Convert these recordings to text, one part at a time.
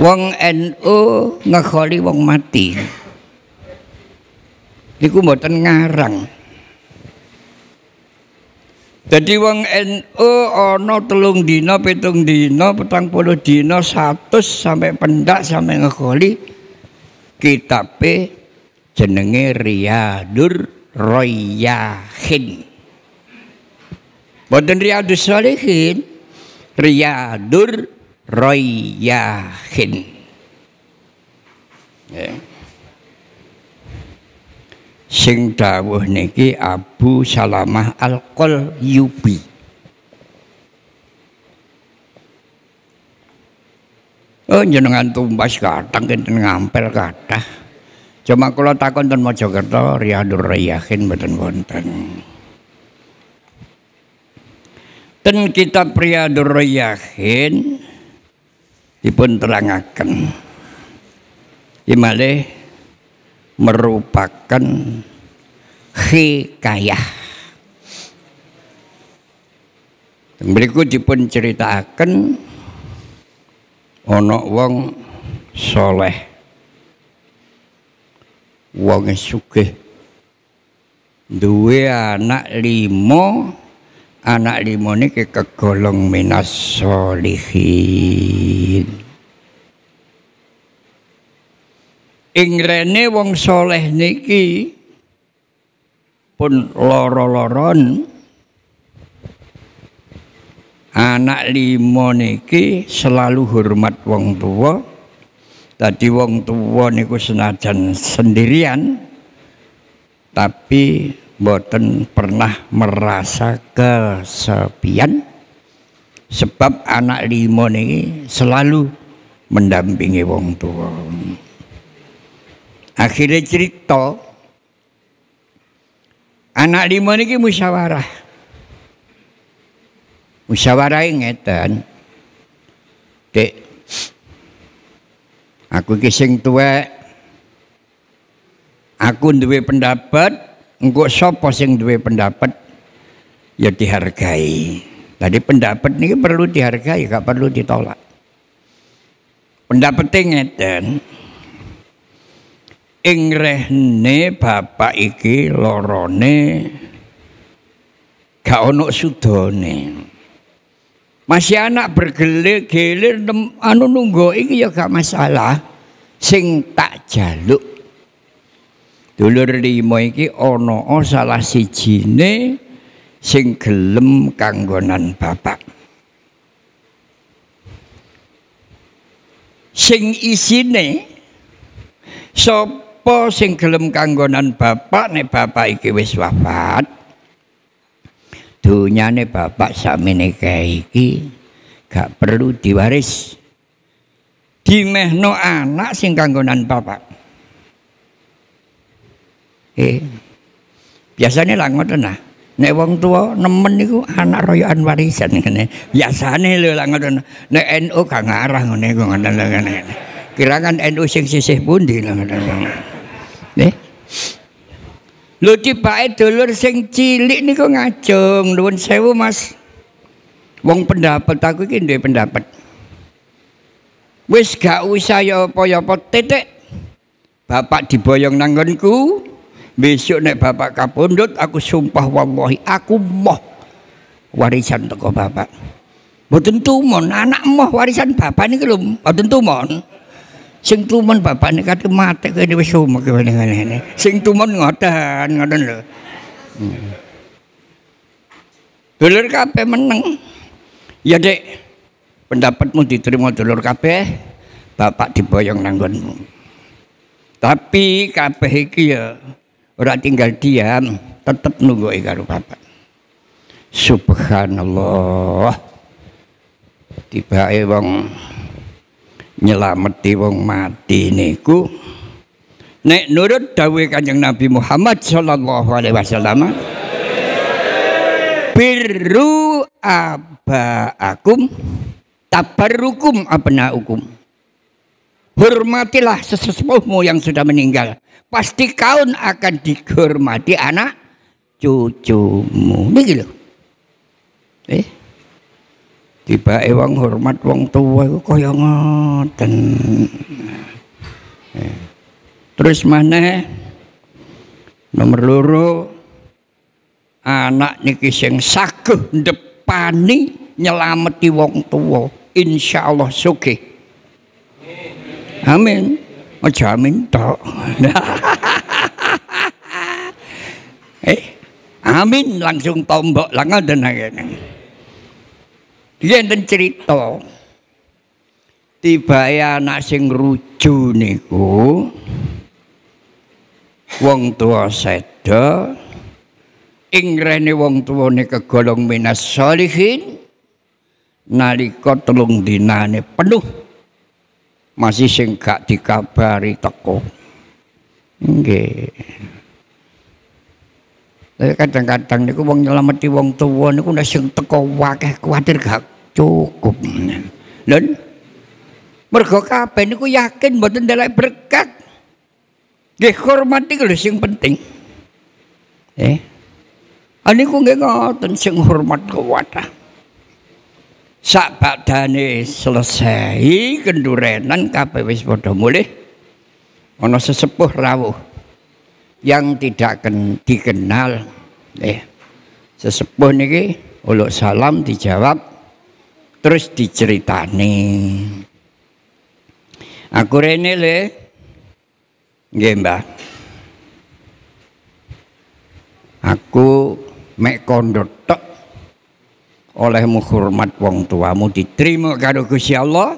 Wong NU ngekholi wong mati. Iku mboten ngarang. Jadi wong NU ana telung dina, pitung dina, petang puluh dina, satu sampai pendak sampai ngekholi kitabe jenenge Riyadur Royahin. Boten Riyadus Shalihin, Riyadur Royahin. Ya. Sing dawuh niki Abu Salamah Al-Qalyubi. Oh jenengan tumbas katang kenten ngampel kathah. Cuma kula takon ten Mojokerto Riyadul Rayyahin mboten wonten. Ten kitab Riyadul Rayyahin dipun terangaken. Imalih merupakan hikayah. Berikut dipun ceritakan ono wong soleh wong sugih duwe anak limo anak limo niki kegolong minas solihin. Ing rene wong soleh niki pun loro-loron. Anak limo niki selalu hormat wong tua. Tadi wong tua niku senajan sendirian tapi boten pernah merasa kesepian? Sebab anak limo niki selalu mendampingi wong tua. Akhirnya cerita anak lima niki musyawarah. Musyawarah ngeten dek aku ki sing tuwek aku duwe pendapat engko sapa sing duwe pendapat? Ya dihargai. Tadi pendapat ini perlu dihargai gak perlu ditolak. Pendapat ngeten ing rehne bapak iki lorone gak ono sudone. Masih anak bergelir gelir anu nunggu iki ya gak masalah. Sing tak jaluk dulur limo iki ono salah sijine sing gelem kanggonan bapak. Sing isine sop apa sing gelem kanggonan bapak nek bapak iki wis wafat? Dunyane bapak sakmene kae iki gak perlu diwaris. Dimehno anak sing kanggonan bapak eh biasanya lah ngoten nah nek wong tua nemen niku anak royokan warisan ngene biasane lho lah ngoten nek NU gak ngarah ngene ngoten ngene kirangan NU sing sisih pundi lah ngoten Nggih. Lho tibake dulur sing cilik niku ngajeng nuwun sewu Mas. Wong pendapat aku iki duwe pendapat. Wis gak usah ya apa-apa titik. Bapak diboyong nanggonku. Besok nek bapak kapundhut aku sumpah wallahi aku moh warisan teko bapak. Mboten tumon, anak moh warisan bapak niki lho mboten tumon. sing tumen bapakne kate mate kene wis sumek ngene sing tumen ngoten ngoten lho hmm. dulur kabeh meneng ya dek pendapatmu diterima dulur kabeh bapak diboyong nanggonmu tapi kabeh iki ya ora tinggal diam tetep nunggu karo bapak. Subhanallah. Tibae wong nyelameti wong mati niku. Nek nurut dawuh Kanjeng Nabi Muhammad sallallahu alaihi wasallam birru abaakum tabarrukum abnaukum hormatilah sesepuhmu yang sudah meninggal. Pasti kau akan dihormati anak cucumu. Ini gitu eh? Tiba wong hormat wong tua iku kaya ngoten. Eh. terus mana nomor loro anak niki sing saguh depani nyelameti wong tua. Insyaallah sugih amin aja amin tok eh amin langsung tombok lah ngoten Yen cerita tiba anak sing ruju niku wong tua seda ing rene wong tuane kegolong minas solihin nalika telung dinane penuh masih sing gak dikabari teko nggih kadang-kadang niku wong nyelameti wong tuwa niku nek sing teko wakeh kuwatir gak cukup. Dan mergo kabeh niku yakin mboten ndelek berkat. Nggih hormat iku lho sing penting. Eh. Aniku nggih ngoten sing hormat kuwatah. Sak badane selesai kendurenan kabeh wis padha mulih. Ana sesepuh rawuh yang tidak dikenal. Eh sesepuh niki uluk salam dijawab terus diceritani. Aku rene le. Nggih Mbah. Aku mek kondo tok olehmu hormat wong tuamu diterima karo Gusti Allah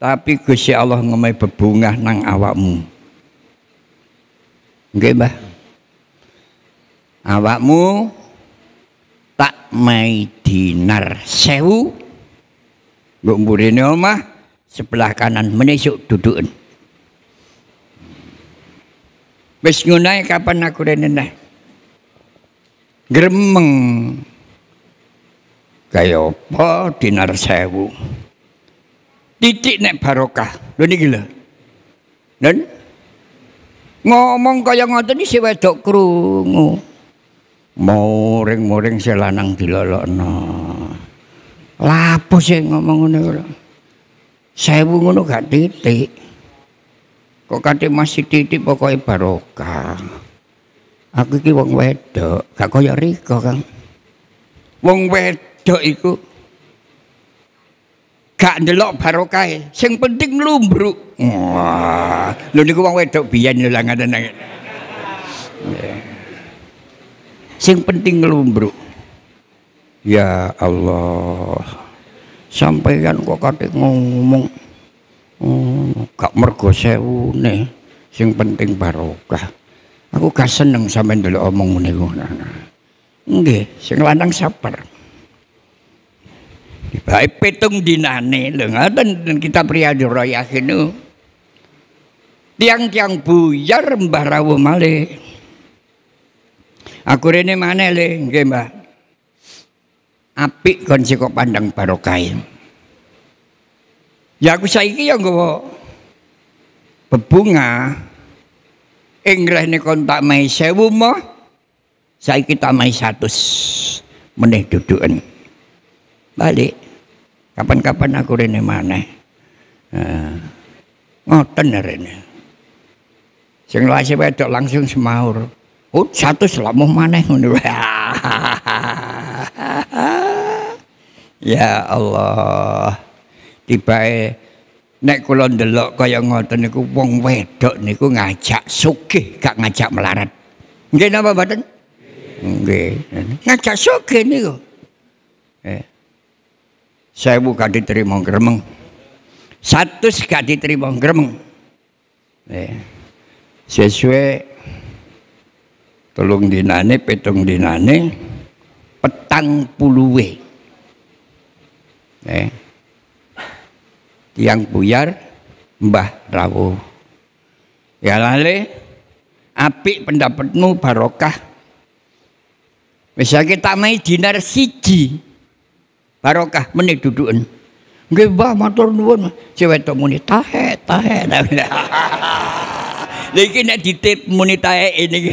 tapi Gusti Allah ngemai bebungah nang awakmu Nggih, Mbah. Awakmu tak mai dinar sewu mbok mburine omah sebelah kanan menisuk duduken. Wis ngunae kapan aku rene nah. Gremeng. Kaya apa dinar sewu. Titik nek barokah. Lho niki lho. Dan ngomong kaya ngoten iki wedok krungu. Moring-moring si lanang dilolokno. Lapo sih ngomong ngene kok sewu ngono gak titik. Kok kate masih titik pokoknya barokah. Aku iki wong wedok gak kaya Riko Kang. Wong wedok iku gak ndelok barokah sing penting lumbruk. Wah lho niku wong wedok biyen lho ngaten sing penting lumbruk. Ya Allah. Sampeyan kok kate ngomong oh, gak mergo sewune sing penting barokah. Aku gak seneng sampean ndelok omong niku nggih sing lanang sabar Baik petung dinane lho ngoten kita pria raya kene. Tiang-tiang buyar Mbah Rawuh malih. Aku rene maneh le nggih Mbah. Apik kon kok pandang barokah. Ya aku saiki ya nggawa bebunga ing rene kon tak mai sewu moh saiki tak mai 100 meneh duduken. Balik. Kapan-kapan aku rene maneh. Nah, ngoten rene. Sing lase wedok langsung semaur. Oh, satu selamuh maneh ngono. ya Allah. Tibae nek kula ndelok kaya ngoten niku wong wedok niku ngajak sugih gak ngajak melarat. Nggih napa mboten? Nggih. Ngajak sugih niku. Sewu gak diterima gremeng. Satu gak diterima gremeng. Eh. Sesuai tolong dinane, petung dinane, petang puluwe. Eh. Tiang buyar, Mbah Rawuh. Ya lale, apik pendapatmu barokah. Bisa kita main dinar siji barokah menit dudukan nggih Mbah matur nuwun. Si wedok muni tahe tahe iki nek ditip muni tahe ini.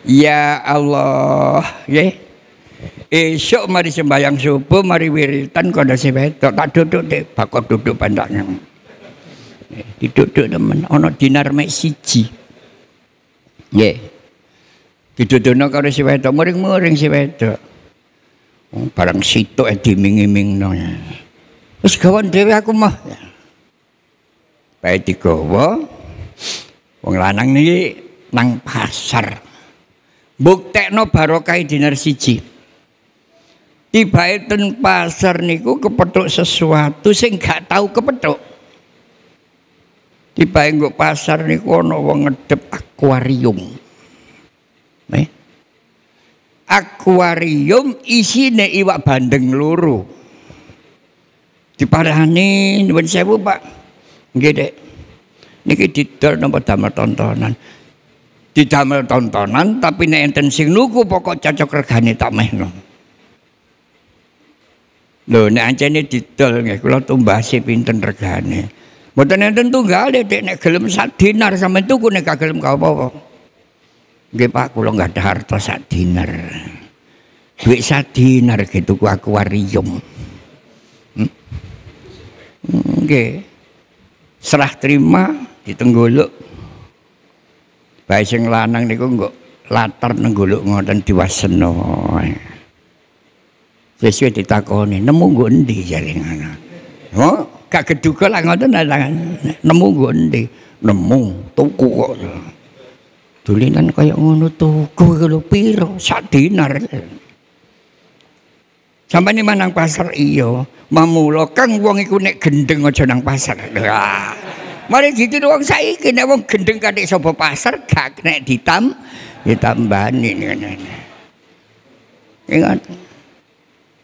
Ya Allah nggih. Esok mari sembahyang subuh, mari wiritan kono si wedok. Tak duduk deh, bakal duduk pandaknya. Duduk temen, ono dinar mek siji. Nggih. Didudukno karo si wedok, muring-muring si wedok. Oh, barang situ e diming-imingno. Wis gawan dhewe aku mah. Bae digawa. Wong lanang niki nang pasar. Buktekno barokah dinar siji. tiba ten pasar niku kepethuk sesuatu sing gak tahu kepethuk tiba nggo pasar niku ana wong ngedep akuarium eh? Akuarium isine iwak bandeng loro. Diparani nuwun sewu Pak. Nggih Dek. Niki didol napa damel tontonan? Didamel tontonan tapi nek enten sing nuku pokok cocok regane tak mehno. Lho nek ancene didol nggih kula tumbasi pinten regane. Mboten enten tunggal dek nek gelem sak dinar sampean tuku nek gelem ka apa-apa. Nggih Pak kula enggak ada harta sak dinar. Duit sak dinar gitu ku akuarium. Hmm? Nggih. Serah terima ditenggoluk. Bae sing lanang niku engko latar nenggoluk ngoten diwasena. Sesuai ditakoni, nemu nggo endi jare ngono. Oh, gak keduga lah ngoten nemu nggo endi? Nemu tuku kok. Dulinan kaya ngono tuku lho piro? Sak dinar. Ini manang pasar iyo, mamulo kang wong iku nek gendeng aja nang pasar. Wah. Mari gitu wong saiki nek wong gendeng kadek sapa pasar gak nek ditam ditambani ngene. Ingat.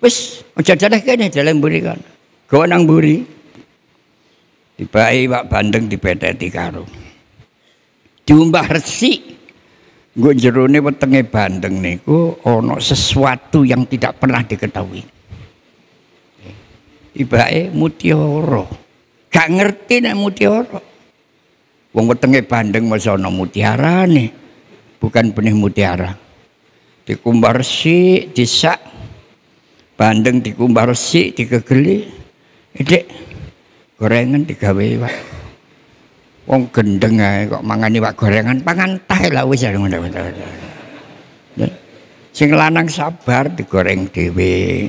Wis aja jadah kene dalam buri kan. Gawa nang buri. Dibai Pak Bandeng dipeteti karo. Diumbah resi. Nggo jerone wetenge bandeng niku ana sesuatu yang tidak pernah diketahui. Ibake mutiara. Gak ngerti nek mutiara. Wong wetenge bandeng masa ana mutiarane. Bukan benih mutiara. Dikumbah resi, disak bandeng dikumbar resik dikegeli Dek, gorengan digawe Pak. Wong gendeng ae kok mangan iwak gorengan, pangan tae lah wis ngono. Sing lanang sabar digoreng dhewe,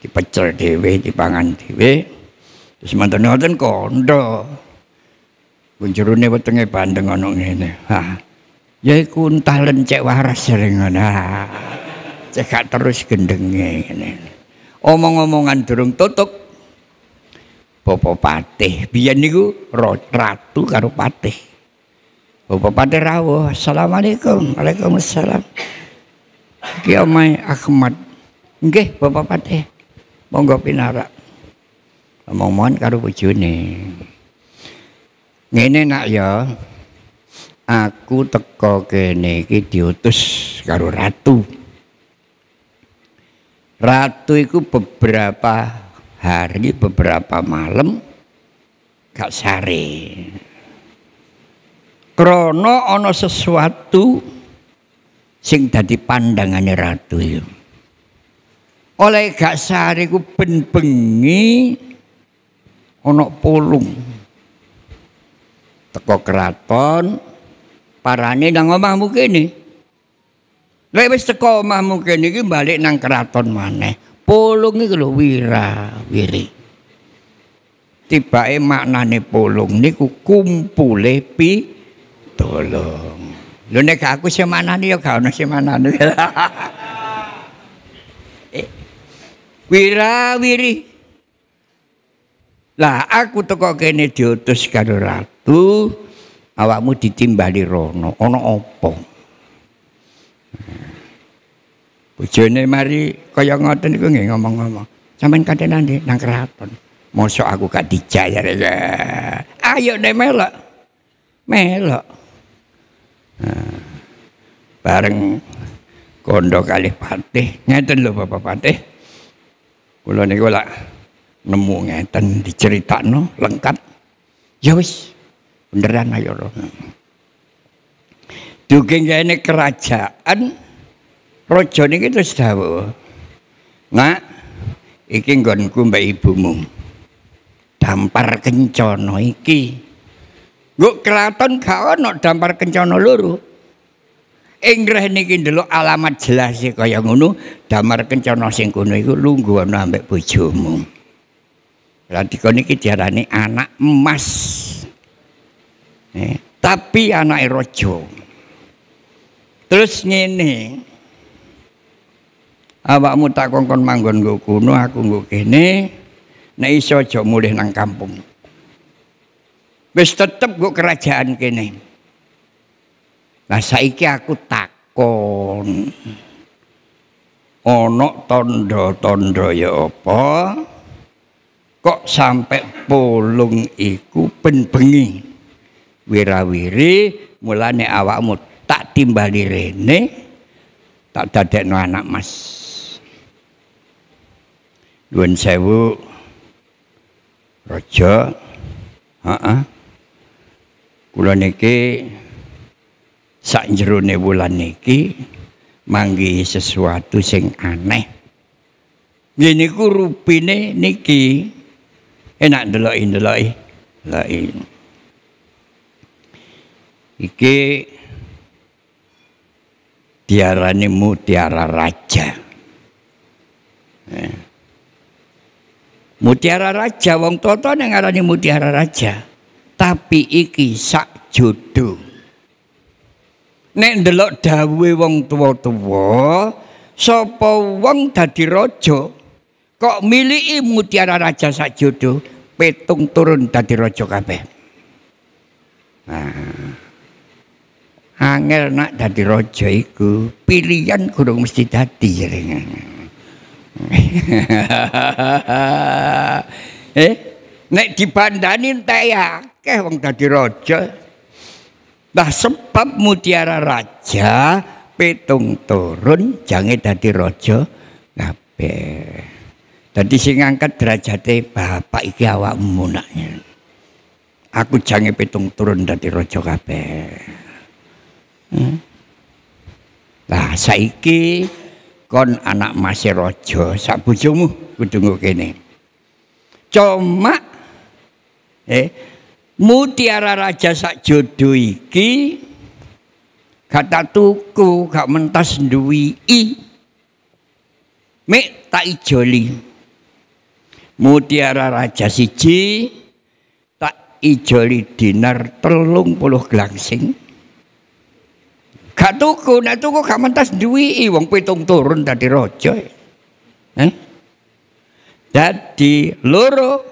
dipecel dhewe, dipangan dhewe. Terus mantan ngoten kondo. Kunjurune wetenge bandeng ana ngene. Ha. Ya iku entalen cek waras sering ngono. cekak terus gendenge ngene. Omong-omongan durung tutup. Bapak Patih, biyen niku ratu karo Patih. Bapak Patih rawuh, Assalamualaikum. Waalaikumsalam. Ki omahe Ahmad. Nggih, Bapak Patih. Monggo pinarak. Omong-omongan karo bojone. Ngene nak ya. Aku teko kene iki diutus karo ratu. Ratu itu beberapa hari, beberapa malam gak sare. Krono ono sesuatu sing dadi pandangane ratu itu. Oleh gak sare ku ben bengi ono pulung. Teko keraton parane nang omahmu kene. Lek wis teko omahmu kene iki nang keraton maneh. Polung iki lho wira wiri. Tibake maknane polung niku kumpule pi tolong. Lho nek aku sing manane ya gak ono sing manane. eh, wira wiri. Lah aku teko kene diutus karo ratu, awakmu ditimbali rono. Ono apa? Bojone mari kaya ngoten iku nggih ngomong-ngomong. Sampeyan katen ndi nang keraton. Mosok aku gak dijayar ya. Ayo nek melok. Melok. Nah, bareng kondo kali patih ngeten lho Bapak Patih. Kula niku lak nemu ngeten diceritakno lengkap. Ya wis beneran ayo lho. Duging kene kerajaan raja niki terus dawuh. Nak, iki nggonku mbak ibumu. Dampar kencana iki. Nggo kelaton gak ono dampar kencana loro. Ingreh niki ndelok alamat jelas kaya ngono, damar kencana sing kono iku lungguh ana ambek bojomu. Lah dikon iki diarani anak emas. Eh, tapi anake raja. Terus ngene. Awakmu tak kongkon manggon nggo kono, aku nggo kene. Nek iso aja mulih nang kampung. Wis tetep nggo kerajaan kene. Nah saiki aku takon. Ana tanda-tanda ya apa? Kok sampai polung iku ben bengi. Wirawiri mulane awakmu tak timbali rene tak dadekno anak mas. Nuwun sewu Raja. Heeh. Kula niki sak jerone wulan niki manggi sesuatu sing aneh. Ngene ku rupine niki enak ndeloki-ndeloki. Ndeloki. Iki diarani mutiara raja. Eh. Mutiara raja wong toto yang ngarani mutiara raja. Tapi iki sak jodoh. Nek ndelok dawuhe wong tuwa-tuwa, sapa wong dadi raja kok miliki mutiara raja sak jodoh, petung turun dadi raja kabeh. Nah. Angel nak dadi raja iku pilihan kurang mesti dadi jaringan. eh, nek dibandani entek akeh wong dadi raja. Nah sebab mutiara raja petung turun jange dadi raja kabeh. Dadi sing ngangkat derajate bapak iki awakmu naknya. Aku jange petung turun dadi raja kabeh. Hmm. Lah saiki kon anak masih raja sak bojomu kudu kene. Cuma eh mutiara raja sak jodoh iki gak tuku, gak mentas duwi i. Mek tak ijoli. Mutiara raja siji tak ijoli dinar telung puluh gelangsing. Gak tuku, nek tuku gak mentas duwi wong pitung turun dadi raja. Eh? Dadi loro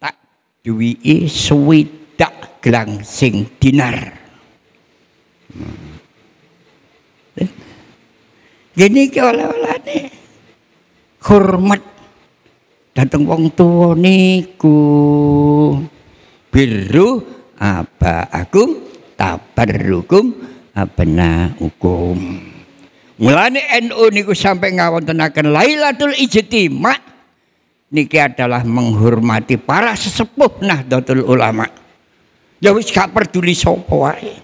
tak duwi swidak gelang sing dinar. Hmm. Eh? Gini ke oleh-olehane. Hormat dateng wong tua niku. Biru apa aku tabarrukum abna hukum. Mulane NU niku sampai ngawontenaken Lailatul Ijtima niki adalah menghormati para sesepuh Nahdlatul Ulama. Ya wis gak peduli sapa wae.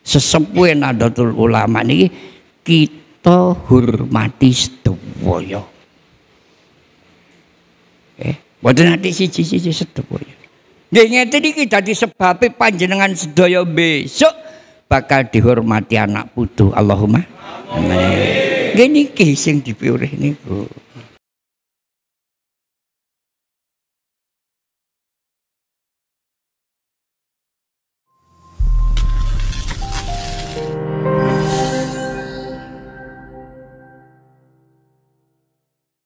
Sesepuh Nahdlatul Ulama niki kita hormati sedaya. Eh, boten ati siji-siji sedaya. Nggih ngeten iki dadi sebabe panjenengan sedaya besok bakal dihormati anak putu Allahumma amin. Gini sing dipilih niku.